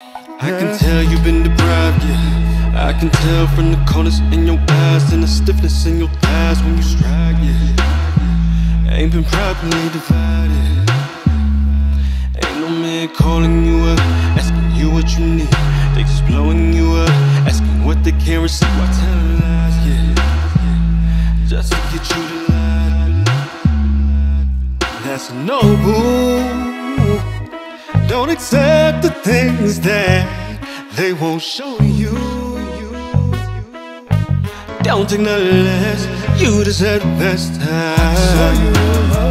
I can tell you've been deprived, yeah. I can tell from the corners in your eyes and the stiffness in your thighs when you strike, yeah. Ain't been properly divided. Ain't no man calling you up, asking you what you need. They just blowing you up, asking what they can receive. Why tell lies, yeah. Just to get you to lie. That's no, boo. Don't accept the things that they won't show you. Don't take the less. You deserve best time.